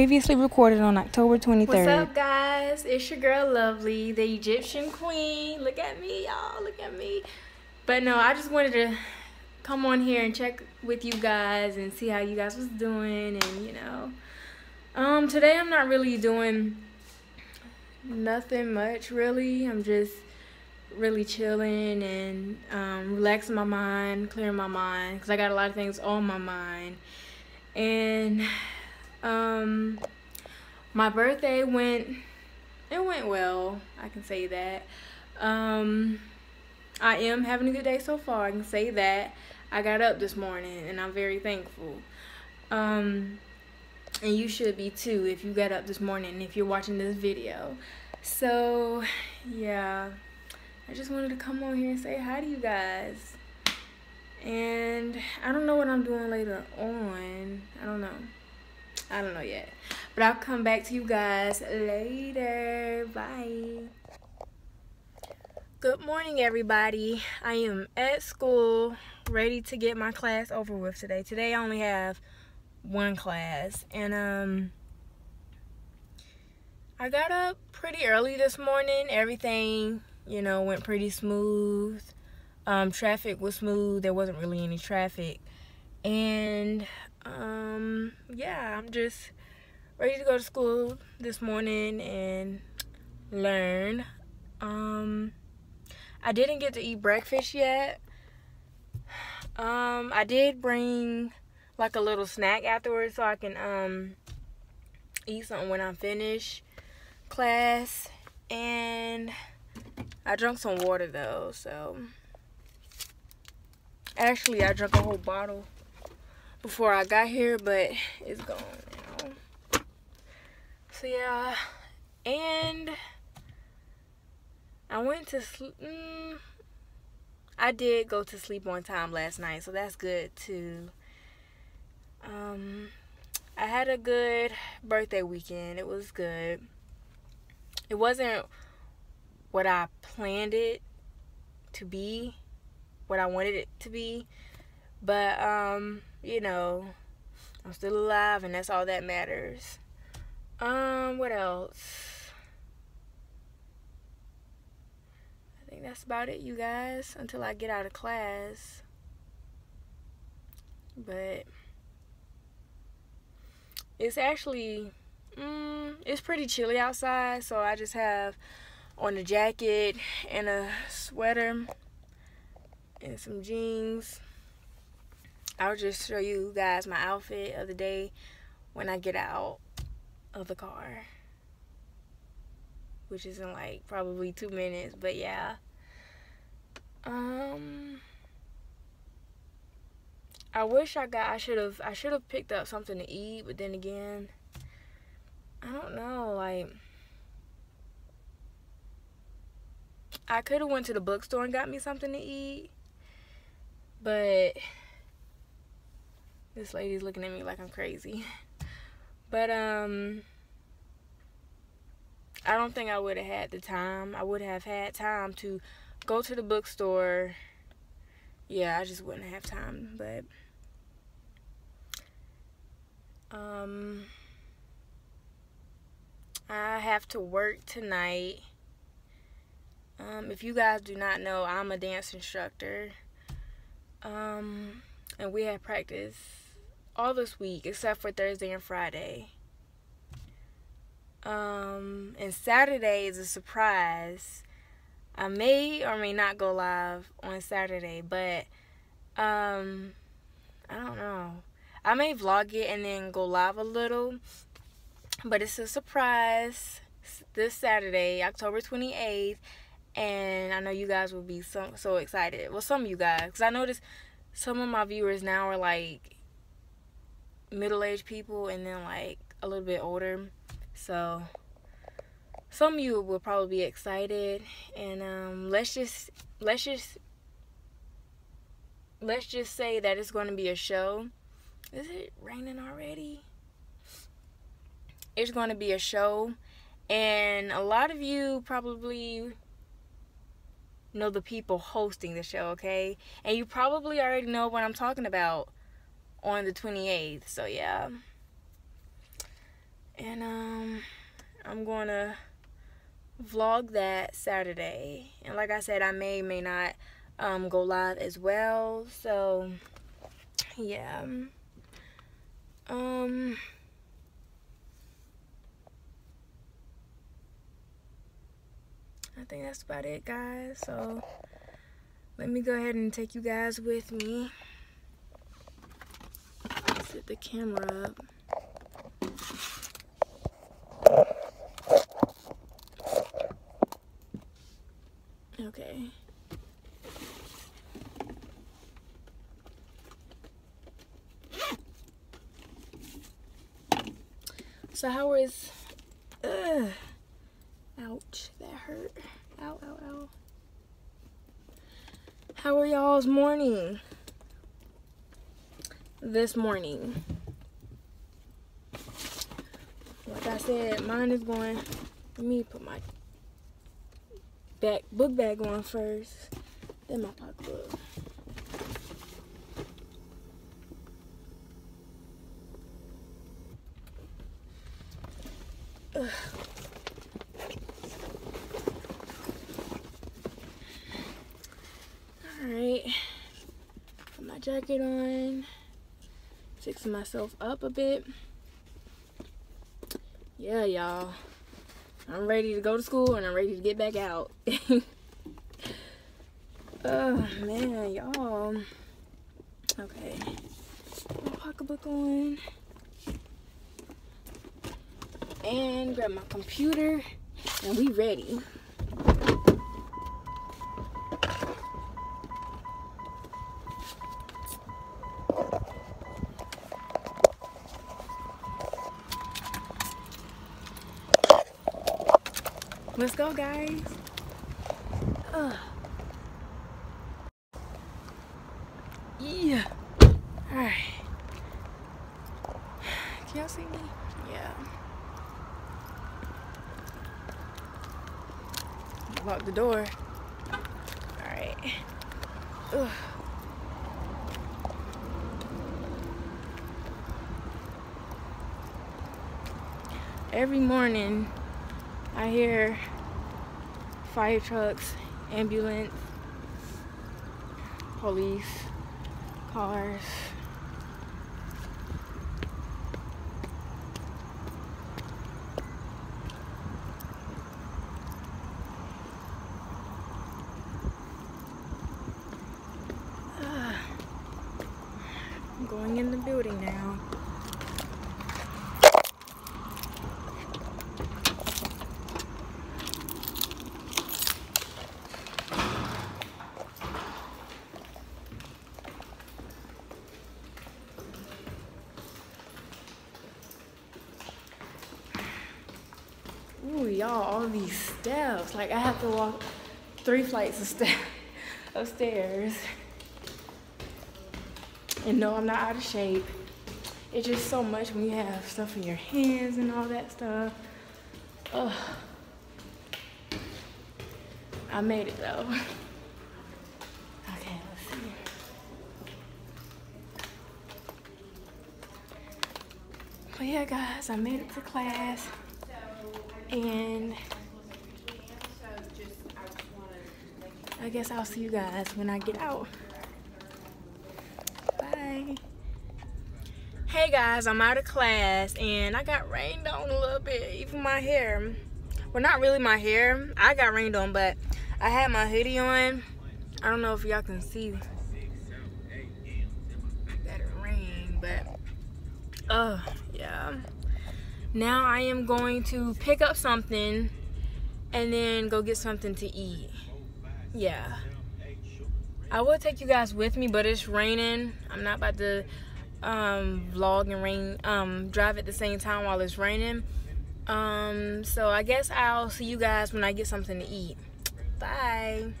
previously recorded on October 23rd. What's up, guys? It's your girl Lovely, the Egyptian queen. Look at me, y'all. Look at me. But no, I just wanted to come on here and check with you guys and see how you guys was doing and you know. Um today I'm not really doing nothing much really. I'm just really chilling and um, relaxing my mind, clearing my mind because I got a lot of things on my mind. And um, my birthday went, it went well. I can say that. Um, I am having a good day so far. I can say that. I got up this morning and I'm very thankful. Um, and you should be too if you got up this morning and if you're watching this video. So, yeah. I just wanted to come on here and say hi to you guys. And I don't know what I'm doing later on. I don't know. I don't know yet. But I'll come back to you guys later. Bye. Good morning, everybody. I am at school, ready to get my class over with today. Today I only have one class. And, um... I got up pretty early this morning. Everything you know, went pretty smooth. Um, traffic was smooth. There wasn't really any traffic. And um, yeah, I'm just ready to go to school this morning and learn. Um, I didn't get to eat breakfast yet. Um, I did bring like a little snack afterwards so I can um eat something when I'm finished class and I drank some water though, so actually I drank a whole bottle before I got here, but it's gone now. So yeah, and I went to sleep. Mm, I did go to sleep on time last night, so that's good too. Um, I had a good birthday weekend. It was good. It wasn't what I planned it to be, what I wanted it to be. But um, you know, I'm still alive and that's all that matters. Um, what else? I think that's about it, you guys, until I get out of class. But it's actually mm, it's pretty chilly outside, so I just have on a jacket and a sweater and some jeans. I'll just show you guys my outfit of the day when I get out of the car. Which is in like probably two minutes, but yeah. Um I wish I got I should have I should have picked up something to eat, but then again I don't know, like I could have went to the bookstore and got me something to eat. But this lady's looking at me like I'm crazy. But um I don't think I would have had the time. I would have had time to go to the bookstore. Yeah, I just wouldn't have time, but um I have to work tonight um, if you guys do not know, I'm a dance instructor. Um, and we have practice all this week except for Thursday and Friday. Um, and Saturday is a surprise. I may or may not go live on Saturday, but um, I don't know. I may vlog it and then go live a little, but it's a surprise this Saturday, October 28th and I know you guys will be so so excited. Well, some of you guys, because I noticed some of my viewers now are like middle-aged people, and then like a little bit older. So some of you will probably be excited, and um, let's just let's just let's just say that it's going to be a show. Is it raining already? It's going to be a show, and a lot of you probably know the people hosting the show, okay? And you probably already know what I'm talking about on the 28th. So, yeah. And um, I'm going to vlog that Saturday. And like I said, I may, may not um, go live as well. So, yeah. Um... I think that's about it, guys. So let me go ahead and take you guys with me. Set the camera up. Okay. So how is, ugh, ouch, that hurt. Ow, ow, ow. How are y'all's morning? This morning. Like I said, mine is going, let me put my back book bag on first, then my pocketbook. Ugh. Alright, jacket on, fixing myself up a bit. Yeah, y'all. I'm ready to go to school and I'm ready to get back out. oh, man, y'all. Okay, my pocketbook on. And grab my computer and we ready. Let's go, guys. Ugh. Yeah. All right. Can y'all see me? Yeah. Lock the door. All right. Ugh. Every morning, I hear fire trucks, ambulance, police, cars. I'm going in the building now. Y'all, all these steps. Like, I have to walk three flights of steps upstairs. And no, I'm not out of shape. It's just so much when you have stuff in your hands and all that stuff. Ugh. I made it though. Okay, let's see. But yeah, guys, I made it to class. And I guess I'll see you guys when I get out. Bye. Hey guys, I'm out of class and I got rained on a little bit, even my hair. Well, not really my hair. I got rained on, but I had my hoodie on. I don't know if y'all can see that it rained, but oh, yeah. Now I am going to pick up something and then go get something to eat. Yeah. I will take you guys with me, but it's raining. I'm not about to um, vlog and rain, um, drive at the same time while it's raining. Um, so I guess I'll see you guys when I get something to eat. Bye.